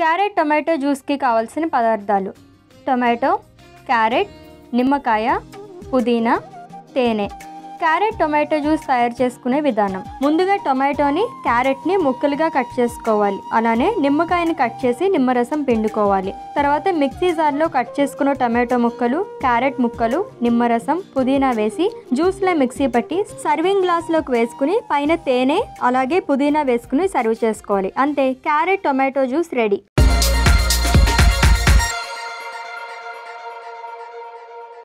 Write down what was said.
Carrot tomato జ్యూస్కి కావాల్సిన పదార్థాలు. Tomato carrot నిమ్మకాయ పుదీనా తేనె. క్యారెట్ టొమాటో జ్యూస్ తయారు చేసుకునే విధానం. ముందుగా టొమాటోని క్యారెట్ని ముక్కలుగా కట్ చేసుకోవాలి. అలానే నిమ్మకాయని కట్ చేసి నిమ్మరసం పిండుకోవాలి. తర్వాత మిక్సీ జార్లో కట్ చేసుకున్న టొమాటో ముక్కలు క్యారెట్ ముక్కలు నిమ్మరసం పుదీనా వేసి జ్యూస్లో మిక్సీ పట్టి సర్వింగ్ గ్లాస్లోకి వేసుకుని పైన తేనె అలాగే పుదీనా వేసుకుని సర్వ్ చేసుకోవాలి. అంతే క్యారెట్ టొమాటో జ్యూస్ రెడీ.